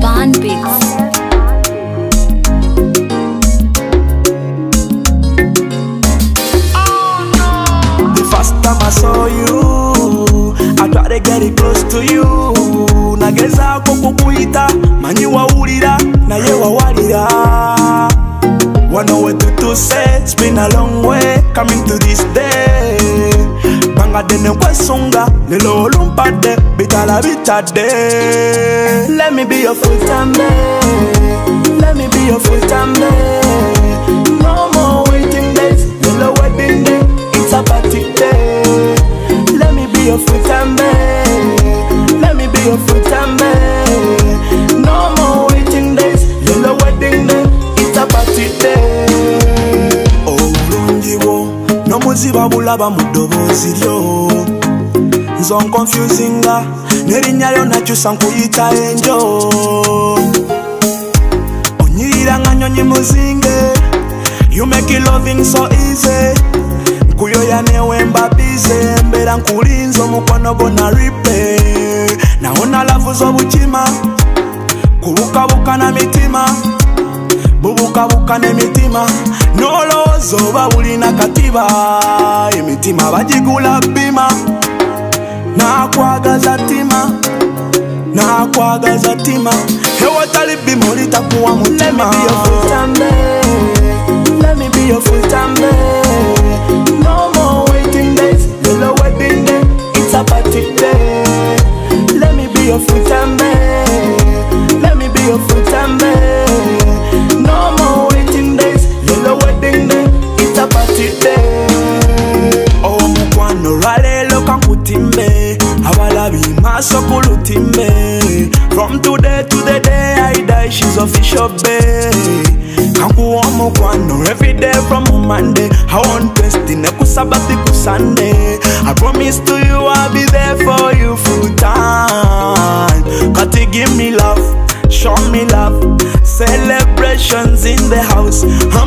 Band Beats. The first time I saw you, I tried to get it close to you. nagezaako kukwita manyi lelo olumpadde bitala bitadde let me be your full time babe. let me be your full time n'omuziba bulaba mu ddoboozi lyo. Nze onconfusinga n'erinnya lyo nakyusa nkuyita enjo. Onyirira nga nyonyi muzinge you make loving so easy. Nkuyoya newemba bize mbeera nkulinza omukono gona ripe. Nawona lavuza obukima kubukabuka na mitima bubukabuka n'emitima nolowooza oba bulina katiba emitima bagigula bima nakwagaza tima nakwagaza tima ewatali bima litakuwa mutima Let me be your full time babe. No more waiting days. Wedding day. It's a party day. Let me be your full time babe. Let me be your full time babe. Party day. Oh, mukwano lwaleero kankutimbe abalabi maaso ku lutimbe from today to the day I die she's official babe. Kankuwa omukwano everyday from monday. I want destiny ku sabati ku sunday i promise to you i'll be there for you full time. Kati give me love show me love. Celebrations in the house. Put a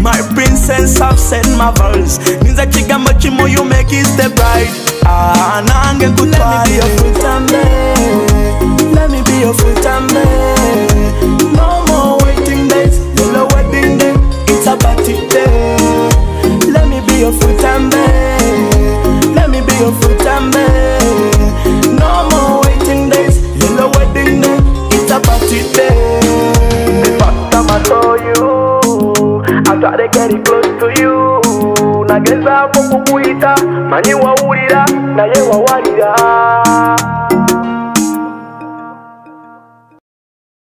my princess have said my vows ninza kigambo kimo you make it the bride ah nange nkutwale Let me be your full time babe. Let me be your full time babe No more waiting days, little wedding day, it's a party day. Let me be your full time babe. try to get it close to you. Nagezaho kukuyita manyi naye wawalira.